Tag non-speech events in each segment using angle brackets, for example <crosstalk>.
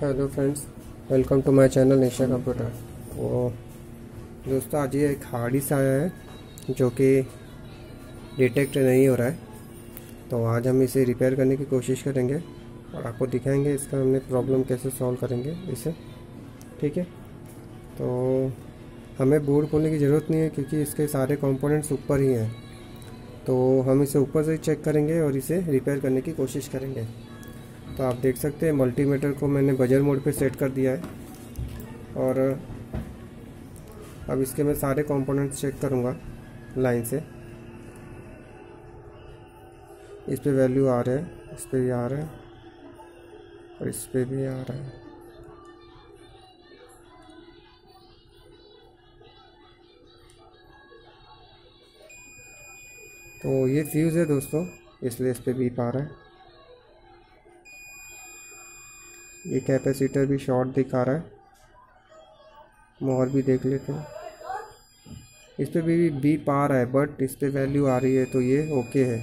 Hello friends welcome to my channel Nisha computer. तो दोस्तों आज ये एक हार्डी सा आया है जो कि डिटेक्ट नहीं हो रहा है। तो आज हम इसे रिपेयर करने की कोशिश करेंगे और आपको दिखाएँगे इसका हमने प्रॉब्लम कैसे सॉल्व करेंगे इसे। ठीक है? तो हमें बोर्ड खोलने की ज़रूरत नहीं है क्योंकि इसके सारे कंपोनेंट्स ऊपर ही हैं। तो हम इसे ऊपर से चेक करेंगे और इसे रिपेयर करने की कोशिश करेंगे। तो आप देख सकते हैं मल्टीमीटर को मैंने बजर मोड पे सेट कर दिया है। और अब इसके मैं सारे कंपोनेंट्स चेक करूँगा लाइन से। इस पे वैल्यू आ रहा है, इस पे भी आ रहा है, और इस पे भी आ रहा है। तो ये फ्यूज़ है दोस्तों, इसलिए इस पे भी पा रहा है। ये कैपेसिटर भी शॉर्ट दिखा रहा है। मोहर भी देख लेते हैं। इस पर भी बी पा रहा है बट इस पर वैल्यू आ रही है तो ये ओके है,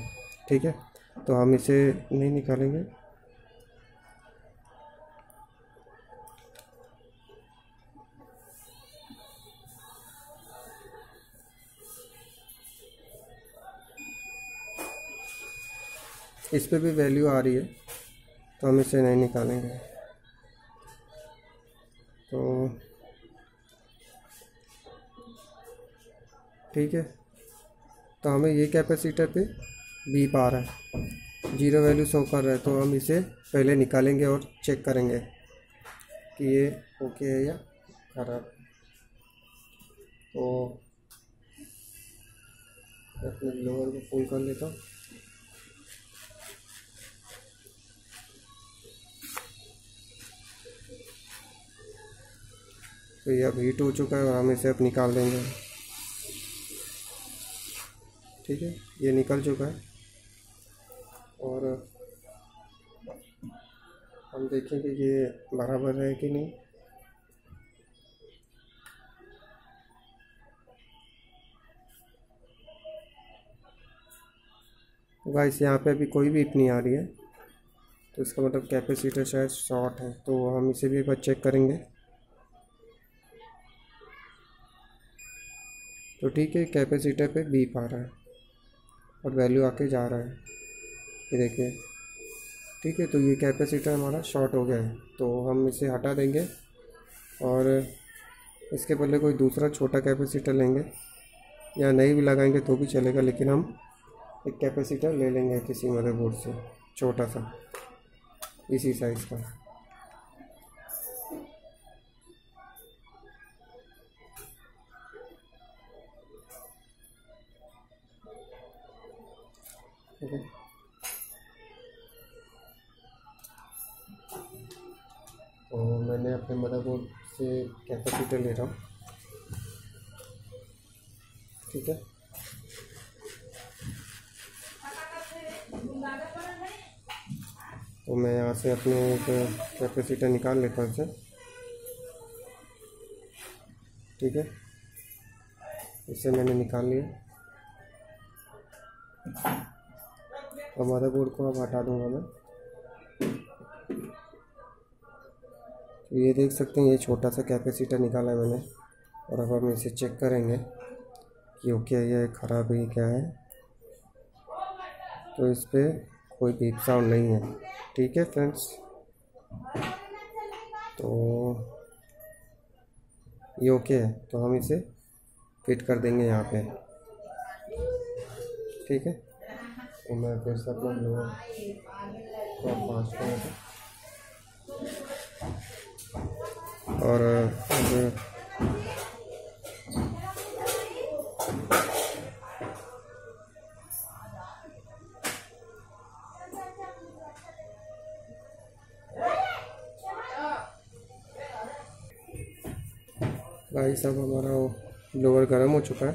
ठीक है? तो हम इसे नहीं निकालेंगे। इस पर भी वैल्यू आ रही है तो हम इसे नहीं निकालेंगे। तो ठीक है। तो हमें ये कैपेसिटर पे बी पा रहा है। ज़ीरो वैल्यू शो कर रहा है तो हम इसे पहले निकालेंगे और चेक करेंगे कि ये ओके है या खराब तो अपने लोअर को फुल कर लेता हूँ। तो ये अब हीट हो चुका है और हम इसे अब निकाल देंगे। ठीक है, ये निकल चुका है। और हम देखें कि ये बराबर है कि नहीं। गाइस यहाँ पे अभी कोई भी इप नहीं आ रही है तो इसका मतलब कैपेसिटर शायद शॉर्ट है तो हम इसे भी एक बार चेक करेंगे। तो ठीक है, कैपेसिटर पे बीप आ रहा है और वैल्यू आके जा रहा है। ये देखिए, ठीक है तो ये कैपेसिटर हमारा शॉर्ट हो गया है तो हम इसे हटा देंगे और इसके पहले कोई दूसरा छोटा कैपेसिटर लेंगे, या नहीं भी लगाएँगे तो भी चलेगा, लेकिन हम एक कैपेसिटर ले लेंगे किसी मदरबोर्ड से, छोटा सा, इसी साइज़ का। है तो मैंने अपने मदरबोर्ड से कैपेसिटर ले रहा हूँ। ठीक है? तो मैं यहाँ से अपने कैपेसिटर निकाल लेता हूँ इसे। ठीक है? इसे मैंने निकाल लिया। और मदरबोर्ड को अब हटा दूँगा मैं। तो ये देख सकते हैं, ये छोटा सा कैपेसिटर निकाला है मैंने। और अब हम इसे चेक करेंगे कि ओके ये ख़राब है, क्या है। तो इस पर कोई बीप साउंड नहीं है। ठीक है फ्रेंड्स तो ये ओके है। तो हम इसे फिट कर देंगे यहाँ पे। ठीक है? तो मैं फिर से अपना लोअर पाँच कर और अब भाई साहब हमारा लोअर गर्म हो चुका है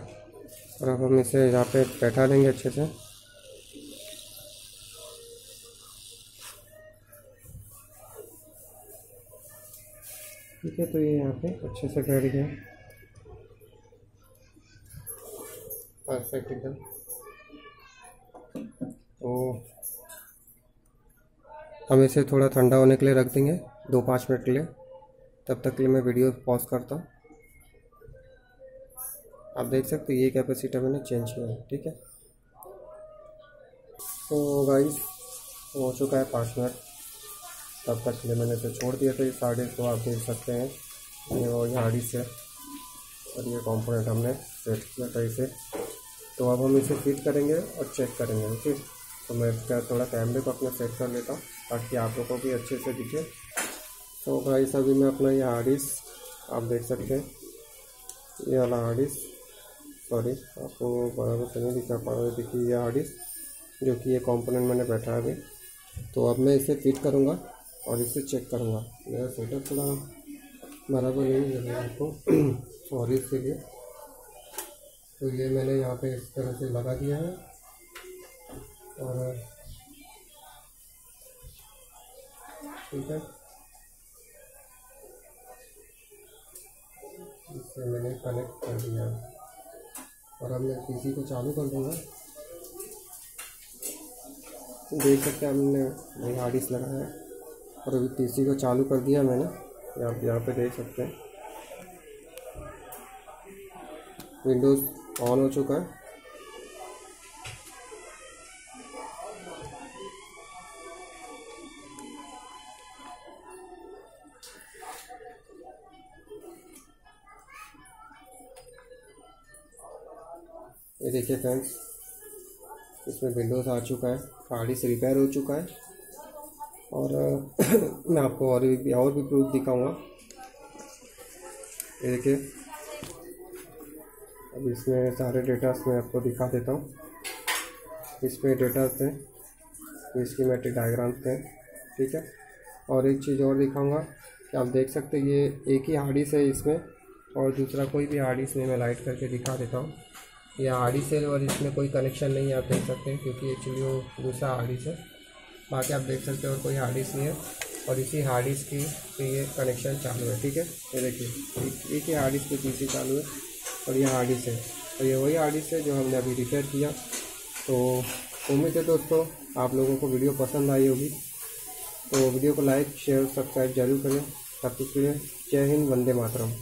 और अब हम इसे यहाँ पे बैठा देंगे अच्छे से। ठीक है तो ये यहाँ पे अच्छे से बैठ गया परफेक्ट एकदम। तो हम इसे थोड़ा ठंडा होने के लिए रख देंगे, दो पाँच मिनट के लिए। तब तक के लिए मैं वीडियो पॉज करता हूँ। आप देख सकते हो, ये कैपेसिटर मैंने चेंज किया है, ठीक है? तो गाइस, हो चुका है पाँच मिनट। तब तक के मैंने तो छोड़ दिया था। ये साढ़े को आप देख सकते हैं। ये वो झाड़ी से। और ये कंपोनेंट हमने सेट किया था इसे। तो अब हम इसे फिट करेंगे और चेक करेंगे ओके तो मैं इसका थोड़ा कैमरे को अपना सेट कर लेता हूँ, ताकि आप लोगों को भी अच्छे से दिखे। तो भाई अभी मैं अपना ये हार्डिस आप देख सकते हैं। ये वाला हार्डिस सॉरी आपको बराबर से नहीं दिखा पा रहा देखिए, ये हार्डिस जो कि ये कंपोनेंट मैंने बैठा है अभी। तो अब मैं इसे फिट करूँगा। और इसे चेक करूँगा। मेरा सेटअप थोड़ा बराबर नहीं लग रहा आपको सॉरी इसके लिए तो ये मैंने यहाँ पे इस तरह से लगा दिया है। और, ठीक है। इससे मैंने कनेक्ट कर दिया और अब मैं पीसी को चालू कर दूँगा। देख सकते हैं हमने वही हार्ड डिस्क लगाया है। और अभी पीसी को चालू कर दिया मैंने। आप यहाँ पे देख सकते हैं। विंडोज़ ऑन हो चुका है। ये देखिए फ्रेंड्स इसमें विंडोज़ आ चुका है। गाड़ी से रिपेयर हो चुका है। और, <clears throat> मैं आपको और भी और भी प्रूफ दिखाऊँगा। ये देखिए। अब इसमें सारे डेटास मैं आपको दिखा देता हूँ। इसमें डेटा थे इसकी मेट्रिक डायग्राम थे ठीक है? और एक चीज़ और दिखाऊँगा कि आप देख सकते ये एक ही हार्डिस है इसमें, और दूसरा कोई भी हार्डिस नहीं मैं लाइट करके दिखा देता हूँ। ये हार्डिस है और इसमें कोई कनेक्शन नहीं आप देख सकते क्योंकि एक्चुअली वो दूसरा हार्डिस है बाकी आप देख सकते हो और कोई हार्डिस नहीं है। और इसी हार्ड डिस्क की पे ये कनेक्शन चालू है, ठीक है? ये देखिए, एक ही हार्डिस पे पीसी चालू है और ये हार्ड डिस्क है। तो ये वही हार्डिस है जो हमने अभी रिपेयर किया। तो उम्मीद है दोस्तों, आप लोगों को वीडियो पसंद आई होगी। तो वीडियो को लाइक शेयर सब्सक्राइब ज़रूर करें। तब तक के लिए जय हिंद, वंदे मातरम।